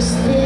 still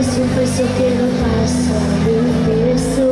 Isso foi que não passa, meu Deus.